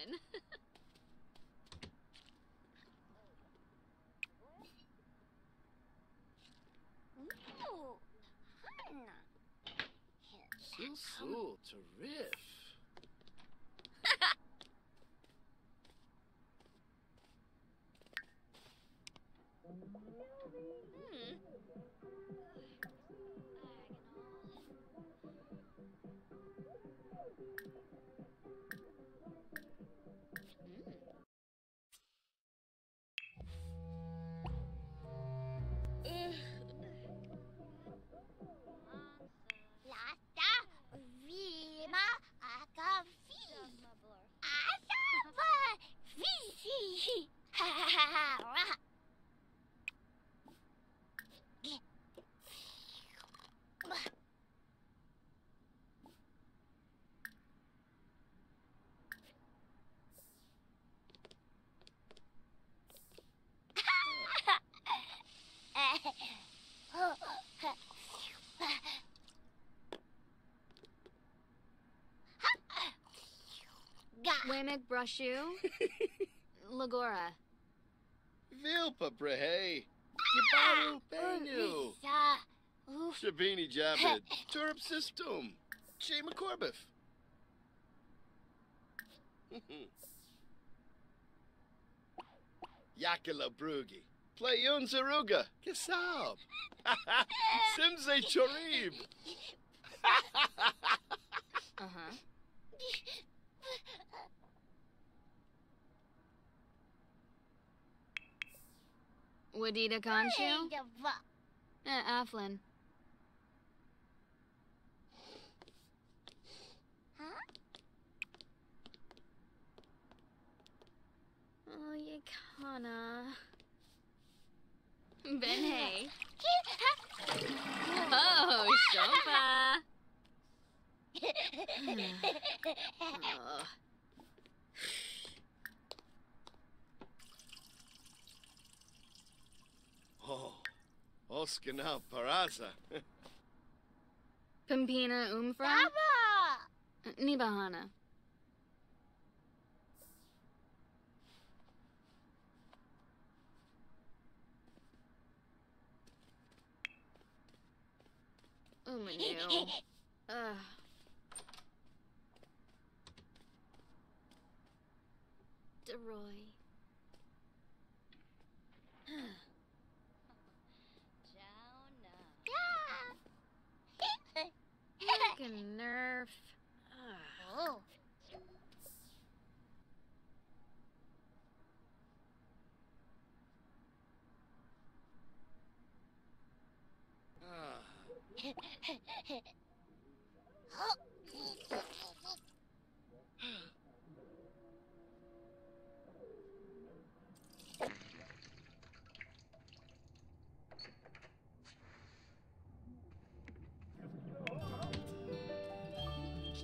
Aflin. Ooh, Hana. So, so, terrific. Waymek Brushu. Lagora. Vilpa brehe. Gibaru benu. Shabini Jabid. Turp system. Shema Corbif. Yakila Brugi. Playun Zaruga. Kisab. Simze Chorib. Uh huh. Wadida. Dava. Eh, Aflin. Huh? Oh, you kinda. Ben Oh, Shompa. Oh. Oskana Paraza. Pimpina Umfra. Baba. Uh, Nibahana. Oh, Umanu. Oh. Ugh. DeRoy. Yeah. Fucking nerf. Ugh.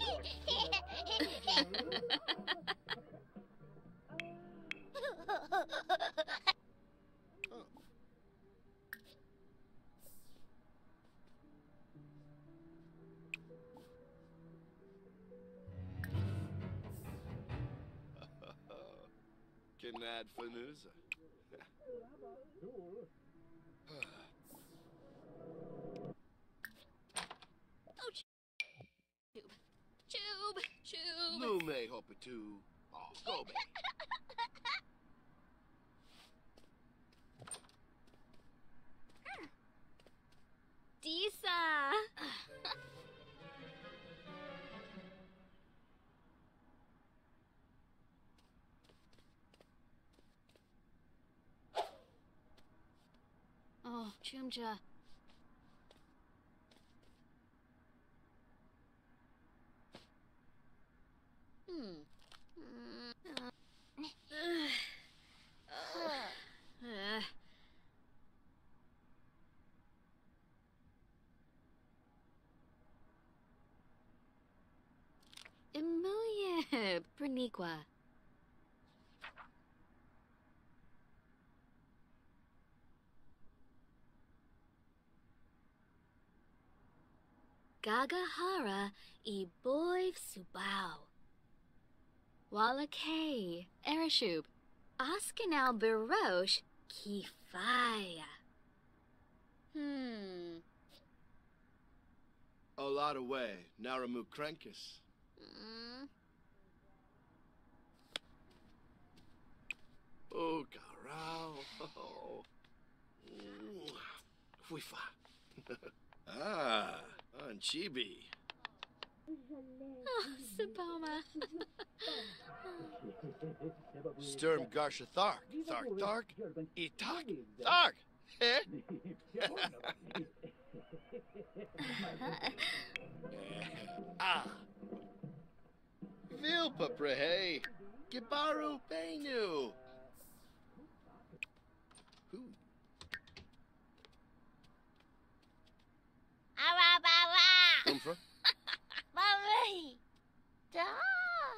Oh. Ah. Oh. Canad Fanusa. Uh, Tube. Tube. Tube. Lume Hopitu. Oh, go. oh, Chumcha. Hmm. Mm. Uh. Gagahara i boy subao. Walakay, Ereshub, Askanal Barosh, Kifaya. Hmm. A lot away. Naramu Krenkis. Mm. Oh, Garao. Oh. Huifa. ah, Anchibi. Oh, Saboma. Sturm Garsha Thark. Thark Thark. Itak. Thark. Eh? ah. Vilpa Prehe. Gibaru Benu. い。じゃあ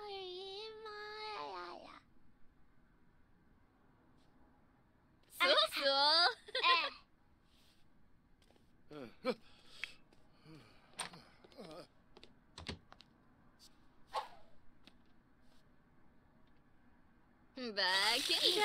ややそうそうバケじゃ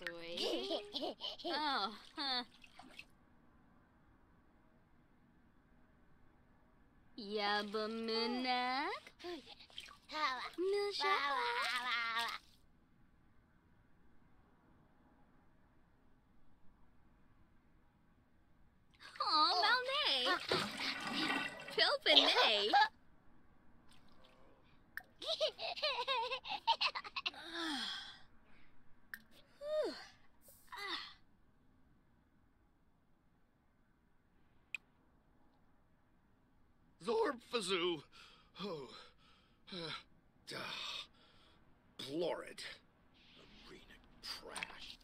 sweet. Oh, huh. Yabamunak? Milsha? Oh. Uh, duh. Blorid. Arena trash.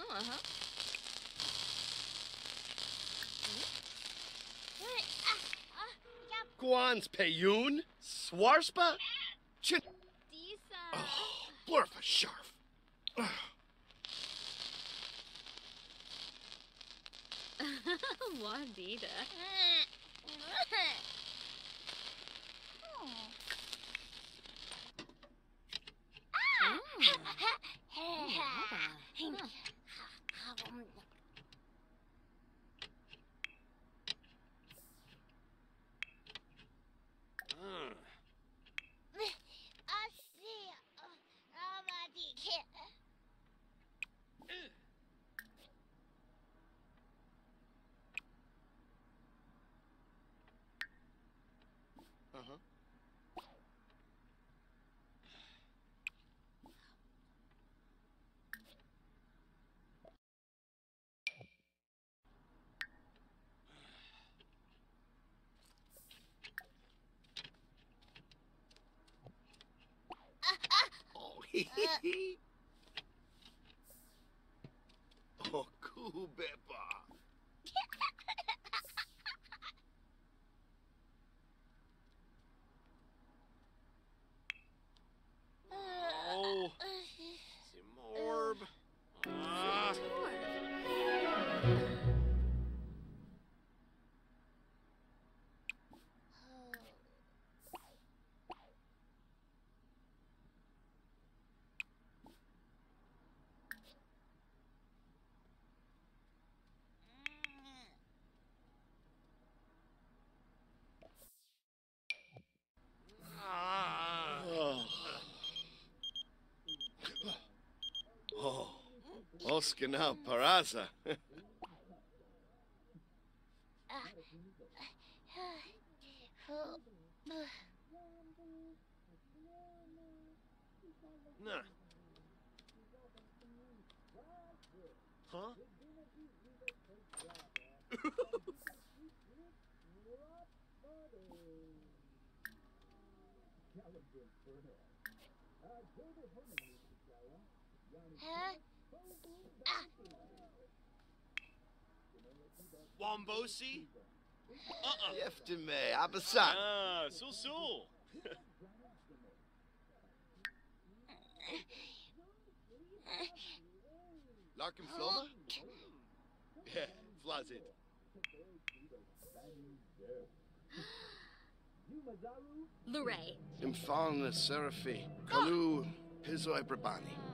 Oh, uh-huh. Guan's Payun? Swarspa? Chin. Disa. Oh, blurfa sharf. Wadida. Uh, oh, cool, Beppa. Oscar now, Paraza. Nah. Huh? Wombosi? Uh-uh. Jeftime, Abasan. Ah, Sul Sul. Larkin Floma? Yeah, Flazid. Luray. Infalna Seraphi. Kalu Pizoi Brabani.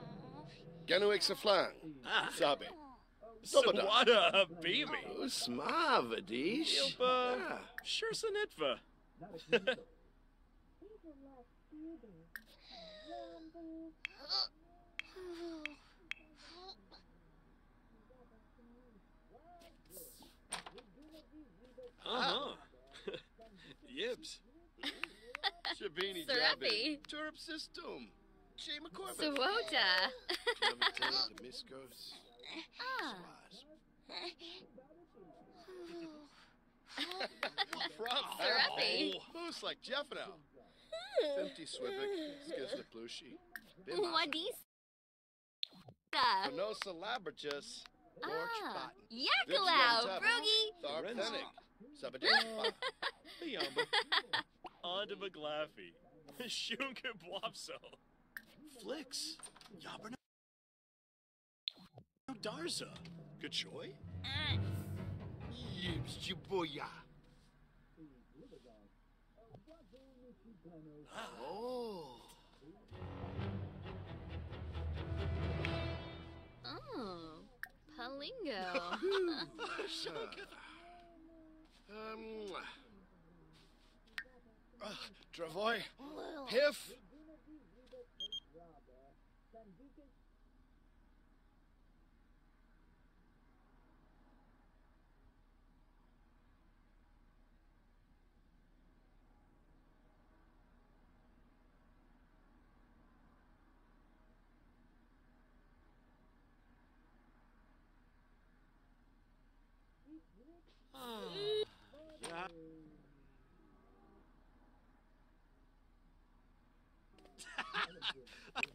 Ganu Ixaflan. Ah, Sabe. Sawada Beamy. Usmavadish. Ilpa. Shursanitva. Uh-huh. Yibs. Shabini Serapi. Turp System. Shema Corbett. Sawota. Yamatel, Demiskos. ah. Serapi. Who's like Jeff now? Fifty Swivik. Skizna Plushi. Wadis. Venosa Labratus. Orch Ah. Button. Yakalau. Brogy. Tharpenic. Sabadispa. Yamba. Onto McLaffy. Shunka Blopso. Flicks. Yabberno. Darza. Kachoy. Yibs Jibuya. Oh. Oh. Palingo. um. Uh, Dravoy. Piff. Yeah.